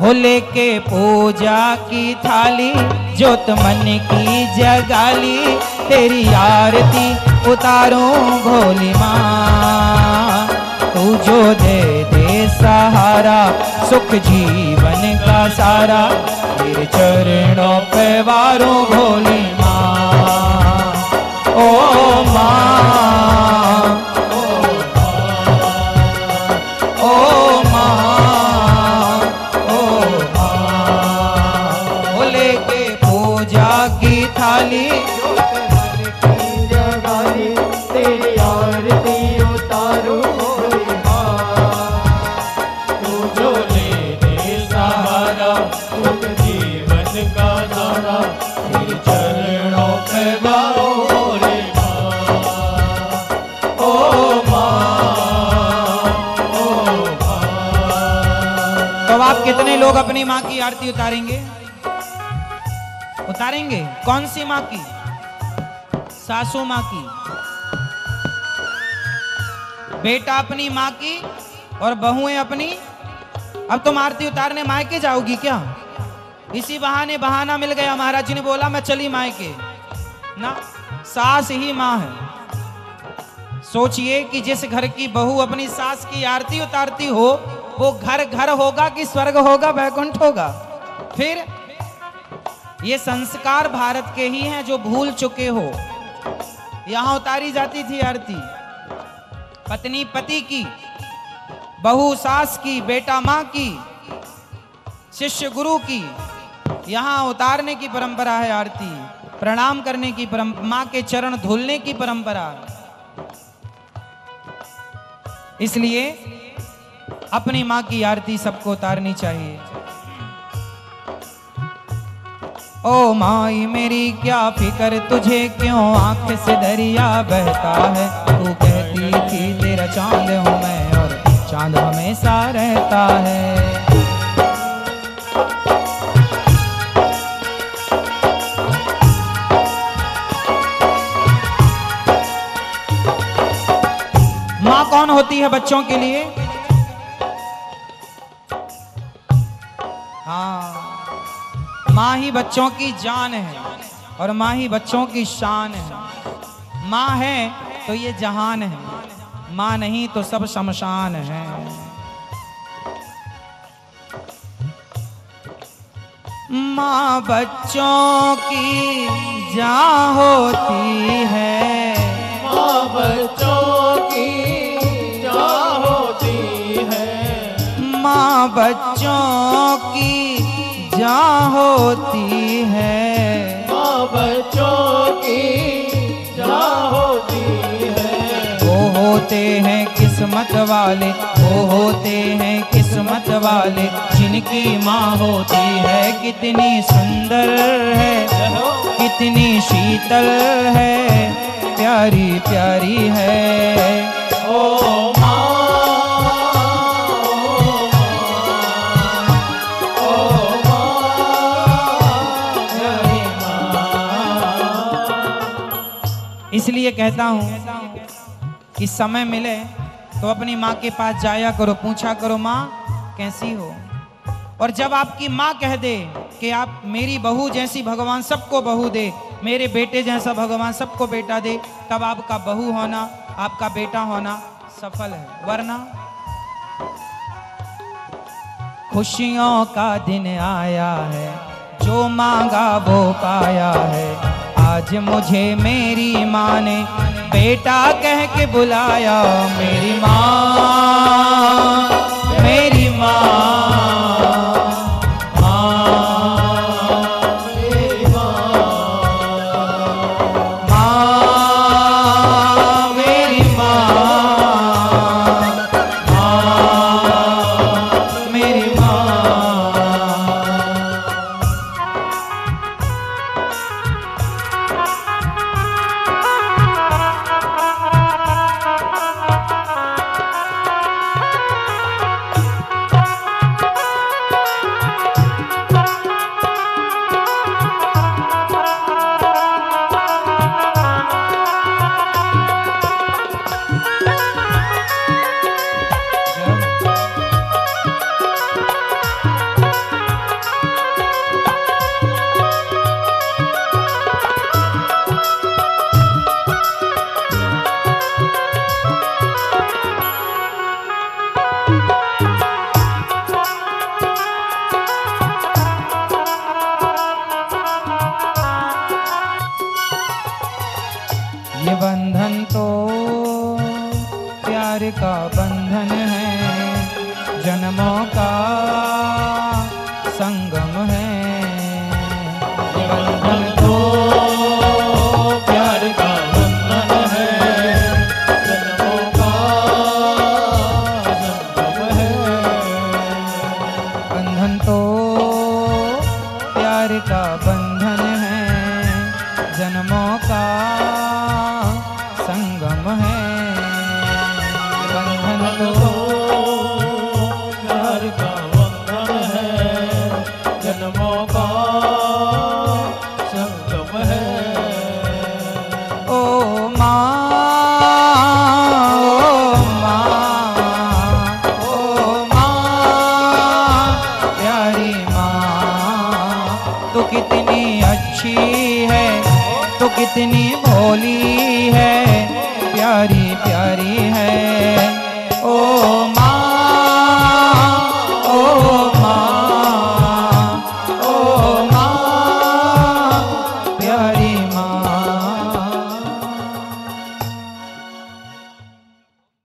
हो के पूजा की थाली, जोत मन की जगाली, तेरी आरती उतारूं भोली माँ। तू जो दे दे सहारा, सुख जीवन का सारा तेरे चरणों पे वारूं भोली माँ। ओ माँ। कितने लोग अपनी माँ की आरती उतारेंगे? उतारेंगे? कौन सी माँ की? सासू माँ की। बेटा अपनी माँ की और बहुएँ अपनी। अब तुम आरती उतारने मायके जाओगी क्या? इसी बहाने बहाना मिल गया महाराज जी ने बोला, मैं चली मायके। ना, सास ही माँ है। सोचिए कि जिस घर की बहू अपनी सास की आरती उतारती हो वो घर घर होगा कि स्वर्ग होगा, वैकुंठ होगा? फिर ये संस्कार भारत के ही हैं जो भूल चुके हो। यहाँ उतारी जाती थी आरती। पत्नी पति की, बहू सास की, बेटा माँ की, शिष्य गुरु की, यहाँ उतारने की परंपरा है आरती। प्रणाम करने की परंपरा माँ के चरण धुलने की परंपरा। इसलिए अपनी माँ की आरती सबको उतारनी चाहिए। ओ माई, मेरी क्या फिकर? तुझे क्यों आँख से दरिया बहता है? तू कहती थी, तेरा चाँद हूँ मैं और चाँद हमेशा रहता है। माँ कौन होती है बच्चों के लिए? हाँ। माँ ही बच्चों की जान है और माँ ही बच्चों की शान है। माँ है तो ये जहान है, माँ नहीं तो सब शमशान है। माँ बच्चों की जान होती है। माँ बच्चों की बच्चों की जा होती है। माँ बच्चों की जा होती है। वो होते हैं किस्मत वाले वो होते हैं किस्मत वाले जिनकी माँ होती है कितनी सुंदर है कितनी शीतल है प्यारी प्यारी है। ओ इसलिए कहता हूँ कि समय मिले तो अपनी माँ के पास जाया करो, पूछा करो, माँ, कैसी हो? और जब आपकी माँ कह दे कि आप मेरी बहू जैसी भगवान सबको बहू दे, मेरे बेटे जैसा भगवान सबको बेटा दे, तब आपका बहू होना, आपका बेटा होना सफल है। वरना खुशियों का दिन आया है, जो मांगा वो पाया है। आज मुझे मेरी माँ ने बेटा कह के बुलाया मेरी माँ। प्यार का बंधन है जन्मों का संगम है। बंधन तो प्यार का बंधन है जन्मों का संगम है। बंधन तो प्यार का बंधन है जन्मों का कितनी अच्छी है तो कितनी भोली है प्यारी प्यारी है। ओ